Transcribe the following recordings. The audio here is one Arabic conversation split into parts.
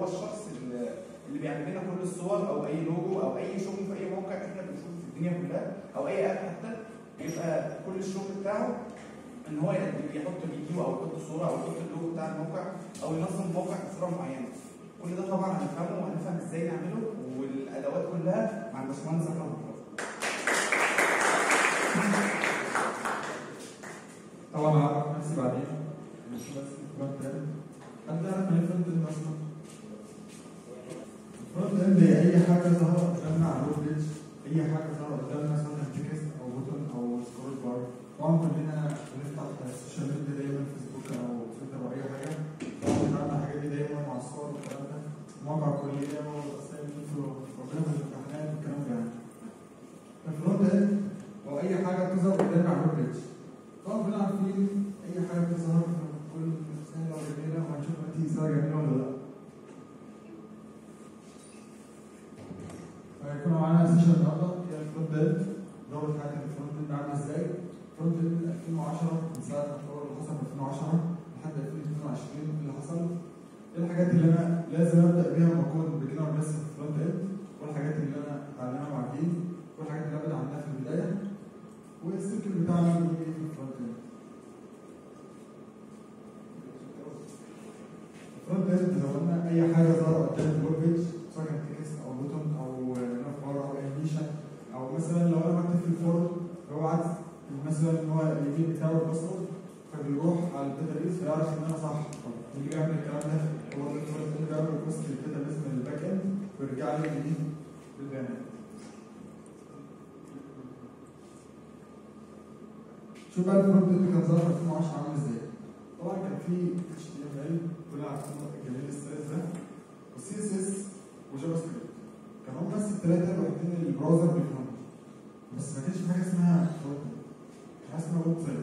هو الشخص اللي بيعمل لنا كل الصور أو أي لوجو أو أي شغل في أي موقع إحنا بنشوفه في الدنيا كلها أو أي app حتى بيبقى كل الشغل بتاعه إن هو يحط فيديو أو يحط صورة أو يحط اللوجو بتاع الموقع أو ينظم الموقع بصوره معينة. كل ده طبعا هنفهمه وهنفهم إزاي نعمله والأدوات كلها مع الباشمهندس أحمد. طبعا نفسي بعدين مش بس انت عارف إيه ال front هي أي حاجة ظهرت قدامنا على الويب أي حاجة ظهرت قدامنا سواء text أو button أو scroll bar طبعا كلنا بنفتح ال social media دايما فيسبوك أو تويتر أو أي حاجة طبعا الحاجات دي دايما مع الصور والكلام ده. مواقع كليه و assignment وربنا في الامتحانات والكلام ده. يعني ال front end هو أي حاجة بتظهر قدامنا على الويب طبعا كلنا عارفين أي حاجة بتظهر كل سهله وجميله وهنشوف نتيجه سهله جميلة ولا لأ. هيكون معانا session النهارده؟ هي ال front end دورة حاجة ال front end عامله إزاي؟ front end 2010 من ساعة التطور اللي حصل في 2010 لحد 2022 اللي حصل. إيه الحاجات اللي أنا لازم أبدأ بيها لما اكون beginner بس في ال front end؟ والحاجات اللي أنا اتعلمها مع الجيم والحاجات اللي ابدا عنها في البداية. وال circle بتاعنا إيه في ال front end؟ ال front end لو قلنا أي حاجة ظهرت قدام ال web page سواء كان text أو button أو navbar أو animation أو مثلا لو أنا بكتب في ال form هو عايز مثلا ان هو الايميل بتاعه ال password فبيروح على ال database فيعرف ان أنا صح. اللي بيعمل الكلام ده هو بيعمل request لل database من ال back end ويرجع لي جديد بالبيانات. شوف بقى ال front end كان في 2010 عامل إزاي؟ طبعا كان في HTML كلنا عارفين الجميل السلس ده وال CSS و JavaScript. كانوا هم بس الثلاثه الوحيدين اللي ال browser بيفهمهم بس ما كانش في حاجة اسمها front اسمها website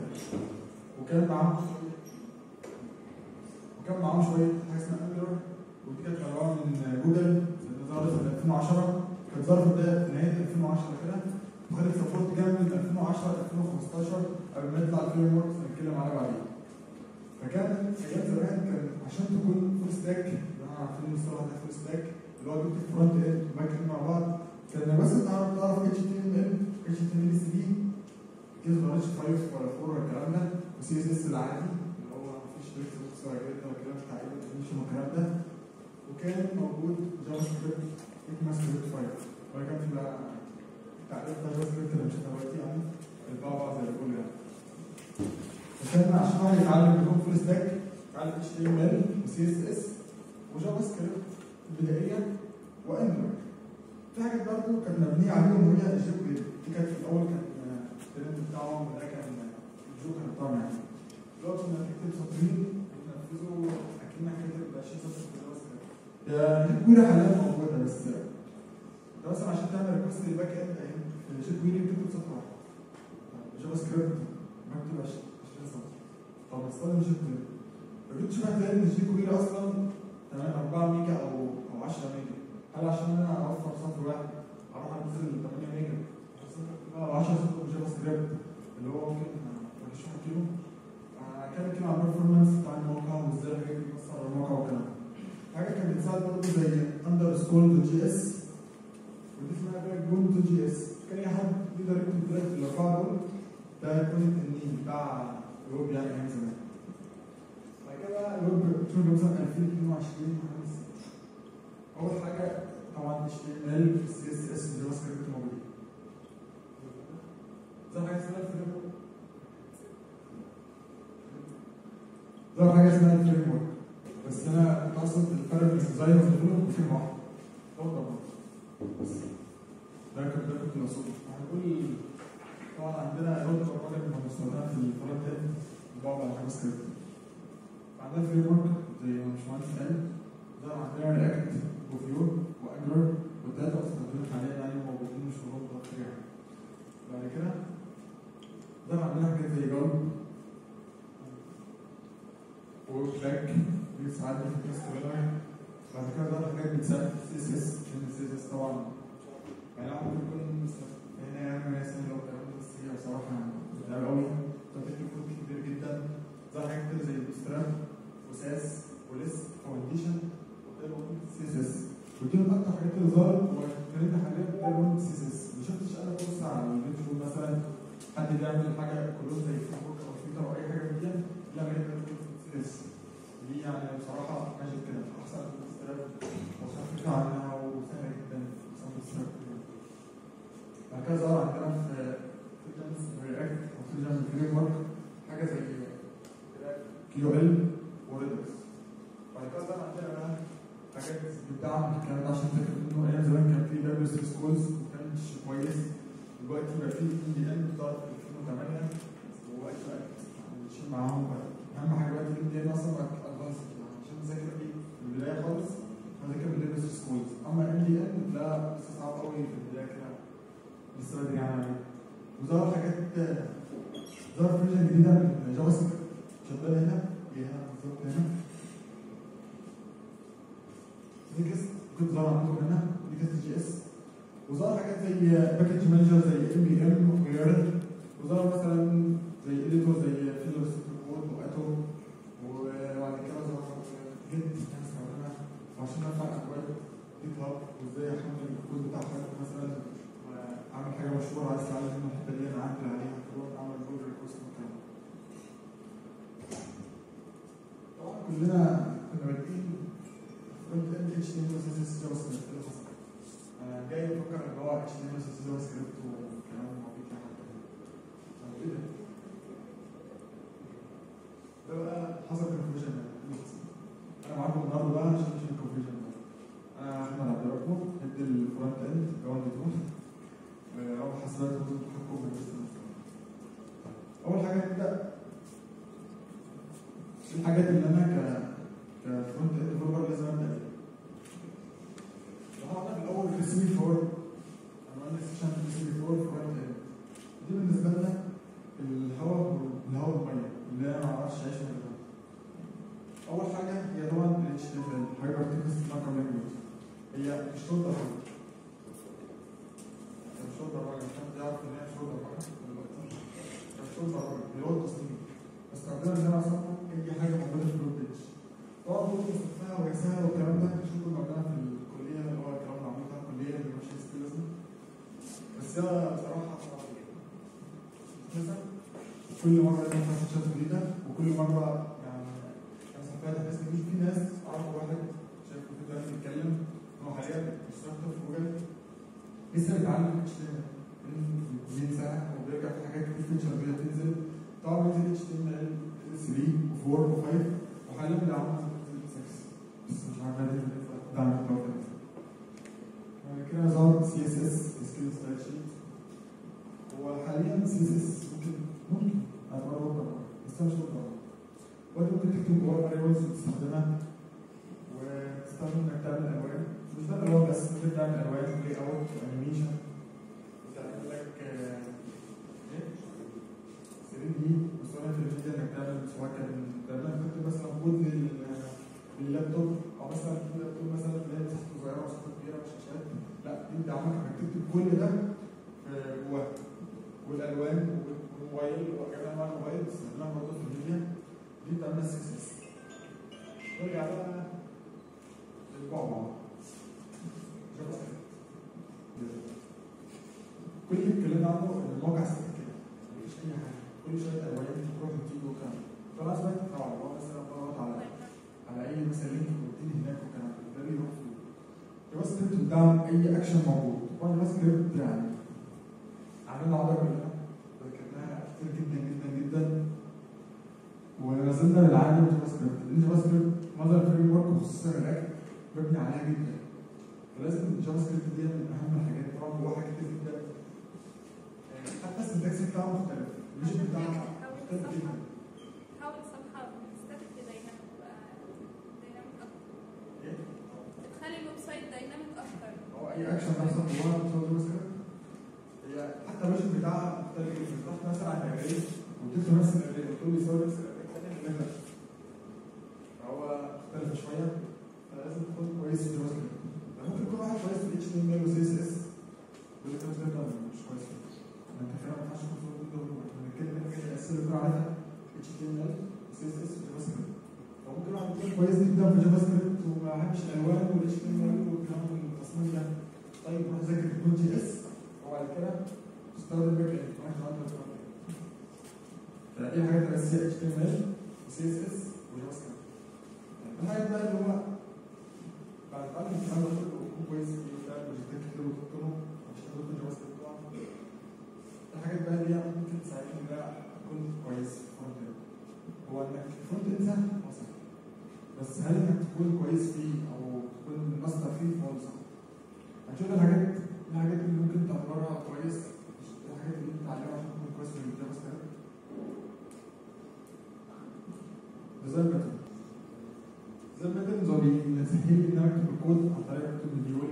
وكان معاهم وكان معاهم شوية. حاجة اسمها Angular ودي كانت مروعه من جوجل ظهرت في 2010 كانت ظهرت في نهاية 2010 كده. وخدت support جامد من 2010 ل 2015 قبل ما يطلع ال framework هنتكلم عليه بعدين. فكان أيام زمان كان عشان تكون full stack إحنا عارفين المصطلح ده full stack اللي هو بيكتب front end و back end مع بعض. كان بس تعرف تعرف HTML اتش تي ام ال سي دي كده ما 5 ولا 4 ولا الكلام ده وسي اس اس العادي اللي هو مفيش تكست بوكس ولا جدا ولا الكلام بتاع إيه والكلام ده. وكان موجود جافا سكريبت اكما سكريبت 5 ولا كان في بقى تعريف جافا سكريبت اللي مش دلوقتي يعني البابا زي الفل يعني. فكان عشان واحد يتعلم يكون فول ستاك يتعلم اتش تي ام ال وسي اس اس وجافا سكريبت بدائيه و Angular في حاجات برضه كانت مبنيه عليهم وهي الجيب دي كانت في الأول كان الترند بتاعهم وده كان الجوكر بتاعهم يعني. دلوقتي لما تكتب سطرين وتنفذه اكنك كاتب 20 سطر في script ال jQuery حاليا موجوده بس انت مثلا عشان تعمل request لل back end في jQuery بتكتب سطر واحد. JavaScript بكتب 20 سطر طب استخدم jQuery فجيت شوية هتلاقي إن الجيب كويري أصلا تمام 4 ميجا أو أو 10 ميجا. هل عشان أنا أوفر سطر واحد أروح أنزل 8 ميجا؟ أو 10 سطر جافا سكريبت اللي هو ممكن ما فيش كيلو كان كده عن البرفورمانس بتاع الموقع وازاي الحاجات دي بتأثر على الموقع والكلام حاجة كانت بتساعد برضه زي اندرسكور دوت جي اس ودي اسمها باك بون دوت جي اس كان أي حد يقدر يكتب دلوقتي الاربعه دول ده هيكون التنين بتاع الويب يعني أيام زمان. بعد كده الويب شوف مثلا 2022 أول حاجة طبعا CSS و JavaScript موجودين زي حاجة اسمها ال framework حاجة اسمها ال framework بس أنا كنت اقصد الفرق بين ال design وال development في واحد اتفضل بس ده كنت ده كنت اقصده هنقول طبعا عندنا لود برامج مستخدمه في الفرونت اند بعض على جافا سكريبت عندنا فريم ورك زي ما باشمهندس قال ده عندنا رياكت وفيور وانجلر أصلا موجودين حاليا يعني موجودين مش في بعد كده ده عندنا حاجات زي جالب وتراك دي ساعات في التست بعد كده ده حاجات بتساعد. في السي اس اس عشان السي اس اس طبعا. يعني ممكن يكون هنا يعني مثلا لو الكلام ده بس هي بصراحة بتتعب قوي بتاخد كود كبير جدا. زي حاجات كده زي بوستراب وساس وليست فاونديشن وكده ممكن ودي من أكتر الحاجات اللي ظهرت. واتكلمنا حاليا لون سي اس اس ما شفتش أنا فرصه على اليوتيوب مثلا. حد بيعمل حاجة كلهم زي فيسبوك أو أي حاجة من دي لا غير اس دي يعني بصراحة ماجيك كده. أحسن استلام وصف فكره عنها وسهله جدا. بعد كده ظهر عندنا في في رياكت في فريم ورك حاجة زي كيو إل وريدكس ظهر عندنا بقى حاجات بتدعم الكلام ده عشان فاكر إنه أيام زمان كان في دبليو 6 سكولز ما كانش كويس. دلوقتي بقى في دي ان بتاعت 2008 ودلوقتي بقى ماشيين معاهم. بقى أهم حاجة دلوقتي دي ان أصلا بقت ادفانس عشان تذاكر في البداية خالص هذاكر بالدبليو 6 سكولز. أما ام دي ان لا لسه صعب قوي في البداية كده. لسه بدري يعني. وظهر حاجات ظهر فيرجن جديدة من جافا سكريبت شغاله هنا؟ هي هنا بالظبط هنا. نيكست كنت ظهر عندكم هنا. Next JS وظهر حاجات زي package manager زي npm وغيره وظهر مثلا زي editor زي VS Code و Atom وبعد كده ظهر Git استخدمها وعشان ارفع اكواد GitHub وازاي احمل الكود بتاع حد مثلا اعمل حاجة مشهوره عايز اتعلم منها الحته اللي أنا عامل عليها فروح اعمل pull request وكده طبعا كلنا كنا بادئين فرونت اند اتش تي ام اس اس جافا سكريبت جاي بفكر إن هو اس اس جافا سكريبت وكلام عبيط يعني إيه ده؟ ده بقى حصل كونفيوجن أنا معاكم النهارده بقى عشان نشوف الكونفيوجن أنا أحمد عبد الرحمن هد الفرونت إند جراوند 2 أول حسابات وجود التحكم بالسيستم أول حاجة نبدأ الحاجات اللي أنا ك كفرونت اند ديفلوبر لازم أبدأ بيها. وهبدأ الأول في سي 4 أنا عندي سيشن في سي 4 فرونت اند دي بالنسبة لنا الهواء الهواء والمية اللي أنا ما أعرفش أعيش من غيرها. أول حاجة هي طبعا ال HTML Hyper Language هي شرط أقول مشروع برمجة حد يعرف ان هي مشروع برمجة مشروع برمجة اللي هو التصميم بستخدمها ان أنا اصمم اي حاجة موجودة في بيج طبعا مصطفاها وهي سهلة والكلام ده كل موجودة في الكلية اللي هو الكلام اللي عملوه بتاع الكلية اللي مش سكيلز بس هي بصراحة صعبة جدا كل مرة لازم فيها فيتشرات جديدة وكل مرة يعني مثلا فيها تحس ان في ناس اعرف واحد شايف الفيديو ده بيتكلم حاليا بيشتغل في جوجل لسه بيتعلم HTML. سنه وبيرجع في حاجات كتير feature جديده بتنزل. طبعا بينزل HTML 3 و4 و5 وحاليا بيدعموا 6 بس مش عارف ده دعم بعد كده ظهر CSS Cascading Style Sheet هو حاليا CSS ممكن ممكن. اعتبره Word بس مش Word وانت ممكن تكتب جوه variables وتستخدمها وتستخدم إنك تعمل الوان مش ده الالوان بس ممكن تعمل الوان ولي اوت وانيميشن وتعمل لك إيه؟ 3 دي وصورة الفيديو انك تعمل سواء كان تعمل كنت مثلا كود لللابتوب أو مثلا في لابتوب مثلا تلاقي مساحته صغيرة ومساحته كبيرة وشاشات لا أنت عملك انك تكتب كل ده جواه والألوان والموبايل وكمان انواع الموبايل بتستخدمها برضه في الفيديو دي بتعمل سكسس. نرجع بقى للبعبع كل اللي اتكلمنا عنه ان الموقع سهل كده مفيش اي حاجة كل شوية الوان تروح وتيجي وكلام خلاص بقى طبعا هو مثلا ضغط على على اي مثلا لينك وتيجي هناك وكلام ده بيروح فيه سكريبت بتدعم اي اكشن موجود جافا سكريبت يعني عملنا عضله كلها ذاكرناها كتير جدا جدا جدا وما زلنا بنعاني من JavaScript لأن JavaScript معظم framework وخصوصا ال React مبني عليها جدا فلازم ال JavaScript دي من اهم الحاجات طبعا جواها حاجات كتير جدا حتى ال syntax بتاعه مختلف ال logic بتاعه مختلف جدا تحول الصفحة static dynamic dynamic أكتر إيه؟ بتخلي ال website dynamic أكتر هو اي اكشن بيحصل جواها بتسوي جافا سكريبت هي حتى اللوجيك بتاعها مختلف جدا الاري وتكتب نفس الاري وتقول لي سوي نفس من فهو مختلف شوية فلازم تكون كويس في سكريبت ممكن يكون واحد كويس في اتش تي ام ال وسي اس اس واللي جافا سكريبت مش كويس. فيه أنت فعلا ما ينفعش تكون في الويندو بنتكلم هنا كده الاسئله اللي عليها اتش تي ام ال وسي اس اس وجافا سكريبت فممكن واحد يكون كويس جدا في جافا سكريبت وما بحبش الألوان والاتش تي ام ال والكلام والتصميم ده طيب روح ذاكر ال Node.js وبعد كده استخدم back end وأنا شغال في فدي الحاجات الاساسيه HTML و CSS و Java الحاجات بقى اللي هو بعد اتعلم الكلام ده كله ويكون كويس وتعمل بروجكتات كتير وتدخله عشان تدخل JavaScript الحاجات بقى اللي هي ممكن تساعدني إن أكون كويس في ال front end هو إنك ال front end سهل هو سهل بس هل إنك تكون كويس فيه أو تكون ماستر فيه فهو صعب هنشوف الحاجات الحاجات اللي ممكن تعتبرها كويس الحاجات اللي انت تتعلمها عشان تكون كويس في ال Java design pattern هو بيسهل لي ان اكتب الكود عن طريق اكتب module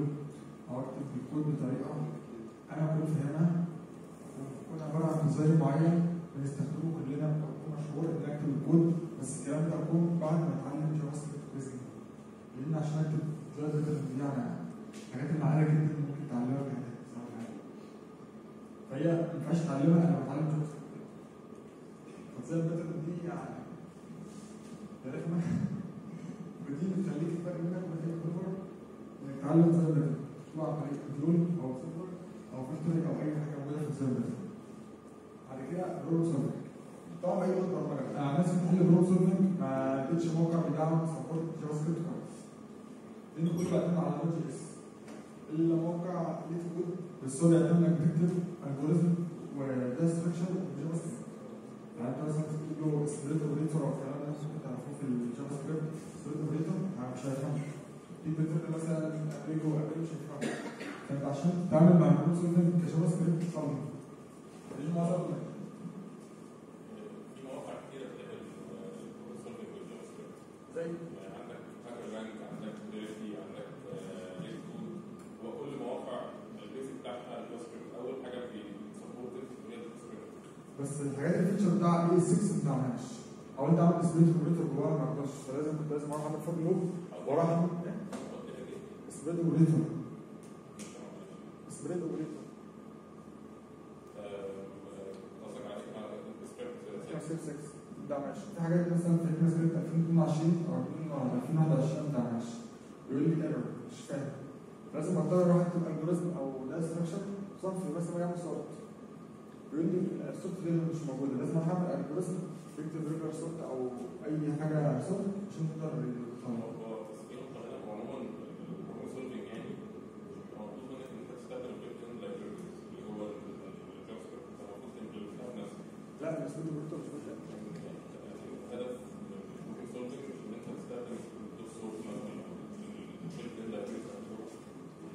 أو اكتب الكود بطريقه أنا اكون فاهمها وتكون عبارة عن design معين بنستخدمه كلنا. بكون مشهور ان اكتب الكود بس الكلام ده اكون بعد ما اتعلم JavaScript. جدا لأن عشان أكتب design pattern دي يعني حاجات معينة جدا ممكن تعلمها كده فهي ما ينفعش تعلمها أنا بتعلم JavaScript. دي يعني رخمه ودي بتخليك الفرق بينك وبين ال developer إنك تتعلم pattern سواء عن طريق control أو server أو factory أو أي حاجة موجوده في pattern بعد كده problem solving طبعا اي لغه برمجه نفسي بحل problem solving ما لقيتش موقع بيدعم support JavaScript كويس لأن كله بيعتمد على Node.js إلا موقع LeetCode بس هو بيعتمد انك بتكتب algorithm و data structure و JavaScript. يعني انت مثلا تكتب له spread operator أو الكلام ده؟ ممكن تعرفوه في ال JavaScript spread operator مش هيفهمه في بتقول مثلا ابريجو ابريجو مش هيفهمه فانت عشان تتعامل مع البروبلم سولفنج كجافا سكريبت صعب دي معظم مواقع بتعمل سولفنج بالجافا سكريبت زي عندك هاكر رانك عندك ديرتي عندك ليت كود وكل مواقع البيزك بتاعتها الجافا سكريبت اول حاجة بيسبورت هي الجافا سكريبت بس الحاجات الفيتشر بتاع اي 6 ما بتعملهاش أو أنت عامل سبريد اوبريتور جواها ما أقدرش فلازم كنت لازم أروح اعمل فور لوب اعمل سبريد اوبريتور سبريد اوبريتور قصدك على سكريبت 6 ما بتعملش في حاجات مثلا في سكريبت 2022 أو 2021 ما بتعملش بيقول لي ايرور مش فاهم. لازم أضطر أروح اكتب الجوريزم أو ده ستراكشر صنف مثلا يعمل سورت بيقول لي ال sort دي مش موجوده لازم اعمل algorithm بيكتب regular sort أو أي حاجة sort عشان تقدر تطلع هو تصميم القناه عموما ال problem solving يعني هو مطلوب منك ان انت تستخدم ال built-in libraries اللي هو ال JavaScript انت المفروض ت implement ها بنفسك لا ال spread operator مش موجود. هدف ال problem solving مش ان انت تستخدم ال dot sort مثلا ال built-in libraries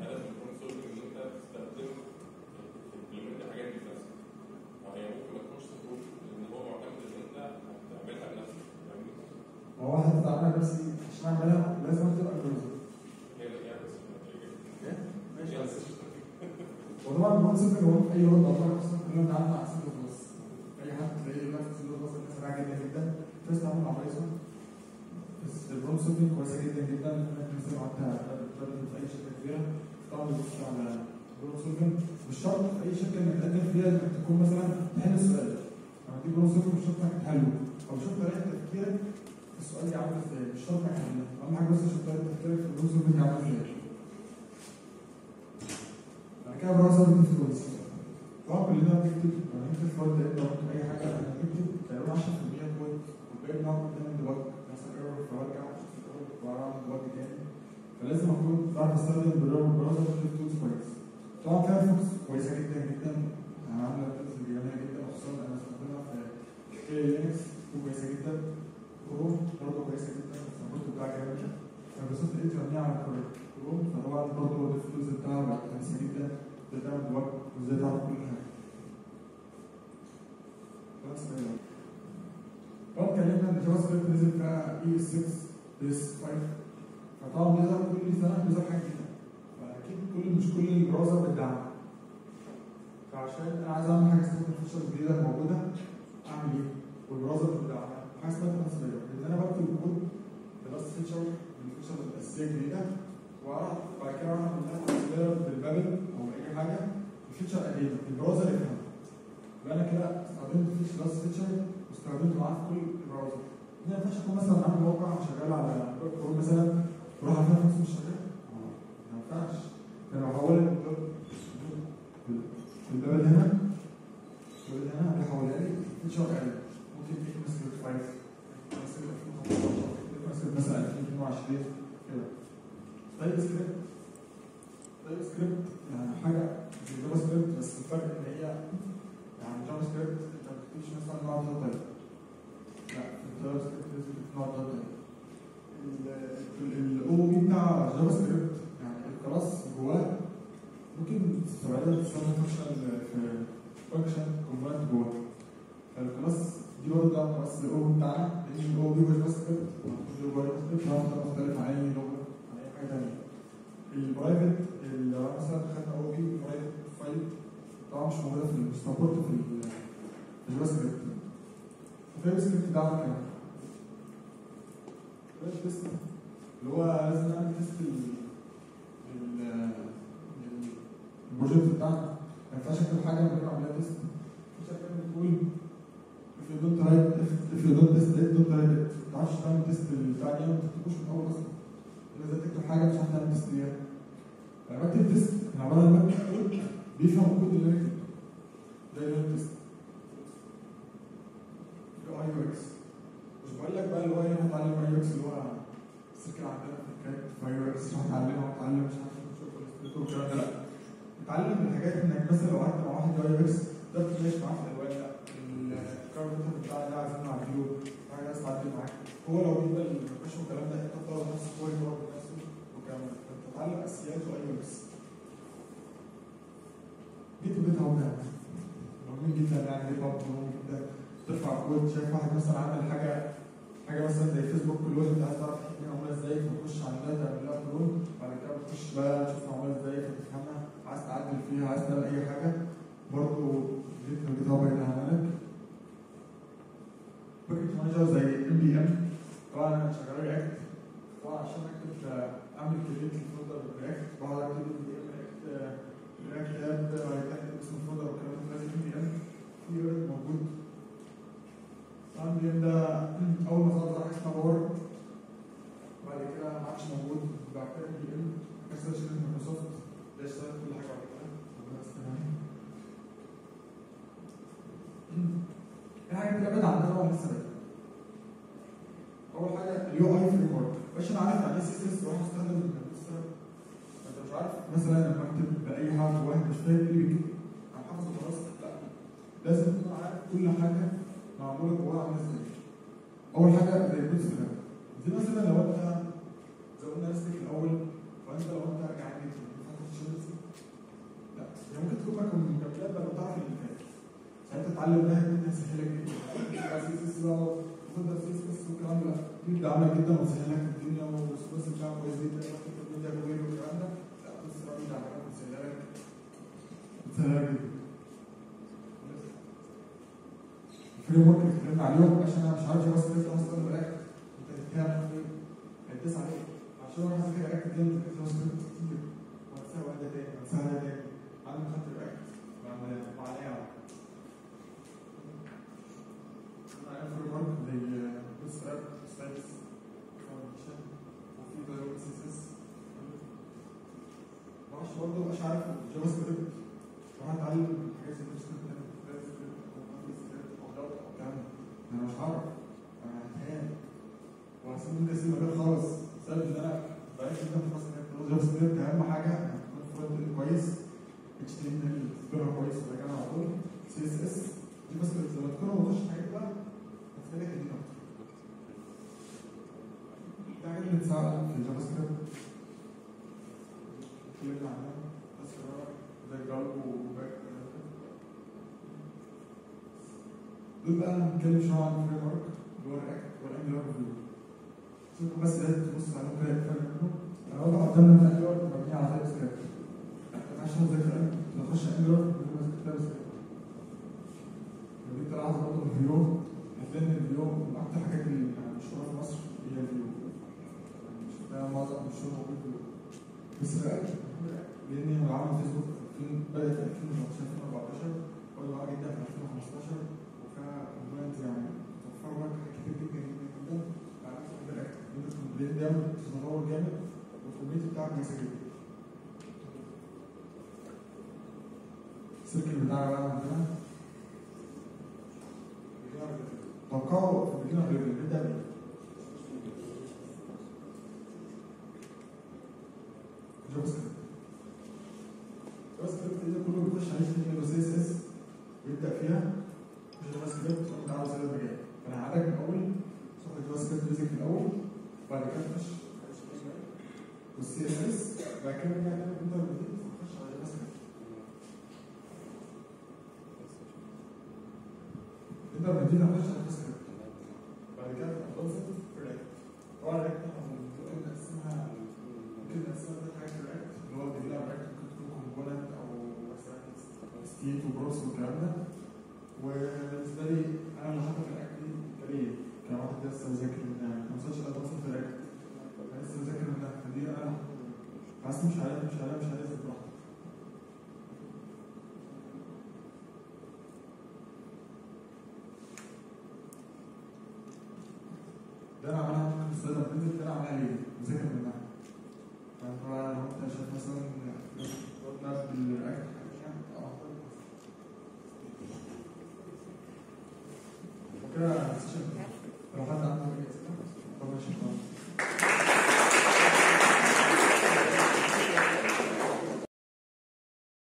هدف ال problem solving ان انت تستخدم ت implement حاجات دي بنفسك وهي ممكن ما تكونش support لأن هو معتمد ان انت هتعملها بنفسك فاهمني؟ ما هو واحد بتاع نفسي عشان اعملها لازم اكتب algorithm هي هي بس ماشي هي بس بس وطبعا ال problem solving هو اي لغه برمجه أصلا كلنا بنتعامل مع سي بلس اي حد تلاقيه نفس سي بلس سريعه جدا جدا بس تعمل مع Python بس ال problem solving كويسه جدا جدا ممكن مثلا حتى في اي شركه كبيره طبعا بتبص على ال problem solving مش شرط في اي شركه انك تقدم فيها انك تكون مثلا تحل السؤال لما تيجي problem solving مش شرط انك تحله أو شوف طريقه تفكيرك السؤال دي عامل إزاي مش شرط انك تحله اهم حاجة بس شوف طريقه تفكيرك في ال problem solving عامل إزاي كده browser tools طبعا كلنا بنكتب لما نكتب front end أو نكتب أي حاجة بنكتب تقريبا 10% كود والباقي بنقعد قدام ال debug مثلا error فبرجع أشوف ال error واعمل debug تاني. فلازم أكون بعرف أستخدم browser tools كويس. طبعا Firefox كويسة جدا جدا. عامله tools جميله جدا خصوصا أنا بستخدمها في Linux كويسة جدا. كروم برضه كويسة جدا ال support بتاعها جامد Microsoft Edge مبنيه على كروم فطبعا برضه ال tools بتاعها كويسه جدا إزاي تعمل debug وازاي تعرف كل حاجة خلاص كده طبعا اتكلمنا إن JavaScript نزل فيها ES 6 ب ES 5 فطبعا بيظهر كل سنه بيظهر حاجة جديدة. فأكيد كل مش كل ال browser بتدعم. فعشان أنا عايز أعمل حاجة اسمها feature جديده موجوده أعمل إيه؟ وال browser بتدعمها. حاجة اسمها transpiler ان أنا بكتب الكود بلس feature ال feature الاساسيه الجديده وأعرف بعد كده أعرف إن أنا transpiler بال Babel أو أي حاجة الفيتشر قديمة البراوزر يفهمها يبقى أنا كده استخدمت فيتشر بلس فيتشر واستخدمته معاه في كل البراوزر. ما ينفعش اكون مثلا عامل موقع شغال على كروم مثلا وراح على نفسه مش شغال ما ما ينفعش فانا بحول الباب الباب اللي هنا الباب اللي هنا بحولها لي مش شغال ممكن تيجي مثلا 5 مثلا 2015 مثلا 2022 كده. TypeScript TypeScript يعني حاجة زي JavaScript بس الفرق إن هي يعني JavaScript أنت ما بتكتبش مثلا نوع type لا ال JavaScript لازم تكتب نوع type ال OOP بتاع JavaScript يعني ال class جواه ممكن تستبعدها تستخدم function في function combined جواه. فال class دي ده class ال OO بتاعنا لأن ال OOP جوه JavaScript جوه جافا سكريبت مختلف عن اي لغه عن اي حاجة ثانية البرايفت اللي هو مثلا خدنا أو بي برايفت فايل طبعا مش موجوده في مش سبورت في ال- في الجافا سكريبت الجافا سكريبت ده عامل؟ باش تيست اللي هو لازم نعمل تيست ال ال ال- البروجكت بتاعنا ما ينفعش اكتب حاجة من غير ما اعملها تيست مش هتكلم تقول if you don't write if, if you don't test it don't write it. ما تعرفش تعمل test بتاع دي ما تكتبوش من الأول أصلا لازم تكتب حاجة مش عارف تعمل test ليها لما بكتب test أنا عن بكتب كود بيفهم الكود اللي أنا كتبته ده اللي test UI UX مش بقول لك بقى اللي هو إيه هتعلم UI UX اللي هو السكه عندنا في الكاد في UX هتعلمها وتعلم مش عارف شوف والكلام ده لا اتعلم الحاجات انك مثلا لو قعدت مع واحد UI UX ده بتمشي معاه في الالوان لا الكاربتر بتاعي ده عايزين نعدله حاجة عايز تعدل معاك هو لو جينا النقاش والكلام ده انت تطور نفسك هو يطور بنفسه والكلام ده فانت تتعلم اساسيات اي يو إكس جيت اهو ده مهم جدا يعني جيت اهو مهم جدا ترفع كود شايف واحد مثلا عمل حاجة حاجة مثلا زي Facebook clone انت عايز تعرف الدنيا عامله إزاي فتخش عندها تعمل لها clone بعد كده بتخش بقى تشوفها عامله إزاي فتفهمها عايز تعدل فيها عايز تعمل اي حاجة برضه Git و GitHub package manager زي npm طبعا أنا شغال React طبعا عشان أكتب أعمل create ال folder React بقعد اكتب npm React React app بعد كده أكتب اسم ال folder والكلام ده npm في React موجود. npm ده أول ما ظهر ظهر اسمها Bower بعد كده ما عادش موجود. بعد كده ام بي ام كسر شركه مايكروسوفت ده اشتغل كل حاجة بعد كده. ربنا يستر. حاجة كده بدأ عندنا ولا لسه بدأ؟ اول حاجة اليو اي فريم أنا عارف يعني سي اس وأروح استخدم لسه أنت مش عارف؟ مثلا لما اكتب بأي حرف واحد مش فاهم إيه بيكتب. أنا حافظه خلاص لا. لازم تكون عارف كل حاجة معمولة جواها عاملة إزاي. أول حاجة زي البوت ستراب دي مثلا لو أنت زي قلنا في الأول وانت لو أنت فاكر تشيلز لا. هي ممكن تكون مكملات لما تعرف اللي فات ساعتها تتعلم ده جدا يسهلك جدا. عايز سي اس بقى ده دي بتدعمك جدا وتسهل لك الدنيا والسبيس بتاعك كويس جدا تكتب الميديا كويس والكلام ده لا بس بقى بتدعمك وتسهل لك بتسهل لك جدا الفريم ورك اللي اتكلمنا عليهم عشان أنا مش عارف جافا سكريبت أصلا رياكت انت هتتكلم فين؟ هتدوس عليه عشان أنا حاسس كده رياكت دي انت جافا سكريبت كتير وهتساوي واحدة تاني وهتساوي واحدة تاني عندي خط رياكت معناها معايا فريم ورك زي بوست راب ستايلز فاونديشن وفي دايلوج سي اس اس معرفش برضه مش عارف JavaScript راح اتعلم حاجات زي JavaScript ده أنا مش عارف. أنا هتهان وهسيب اسيب المجال خالص. بسبب ان أنا بقيت جدا في فصل JavaScript أهم حاجة. Front end كويس. HTML تذكرها كويس. وراجعها على طول. CSS. JavaScript لما تكون ما تخش حاجات بقى. هتخليك الدنيا أكتر في حاجات بتساعدك في ال JavaScript اتكلمنا عنها بس زي Gulp و Webpack دول بقى هنتكلم شوية عن ال framework اللي هو ال React وال Angular Vue بس لازم تبص عليهم كده بينهم أنا واضح قدامنا ان ال Angular مبني على TypeScript عشان أذاكر نخش Angular بدون TypeScript لو جيت تلاحظ برضه ال Vue هتلاقي ان ال Vue من أكتر الحاجات اللي مشهورة في مصر هي ال Vue ده معظم الشغل موجود بس ال React لأن هو عمل فيسبوك بدأت في 2013 2014 برضه جدا في 2015 component يعني توفر لك حاجات كتير جدا. جدا جدا ال React ممكن ال component ده تتطور جامد ال community بتاعك كويسه جدا ال circle بتاعنا بقى عندنا. توقعوا في ال beginner level نبدا بايه؟ JavaScript JavaScript ده كله بيخش عليه في اس ويبدا فيها. مش JavaScript وأنت عاوز إيه مجال. فأنا هعرفك من الأول صفحه JavaScript basic الأول وبعد كده تخش وال CSS بعد كده بقى انت تخش على JavaScript تيجي تخش على JavaScript بعد كده تخلص في React طبعا React ممكن نقسمها ممكن نقسمها ثلاث حاجات في React اللي هو ال develop React ممكن تكون component أو مثلا state و props والكلام ده وبالنسبه لي أنا اللي حاطط في React دي كليه كان واحد لسه بذاكر منها ما وصلش لغايه أصلا في رياكت أنا لسه بذاكر منها فدي أنا عايز مش عليها مش عليها مش عليها براحتك ده أنا عملها ممكن السنة لما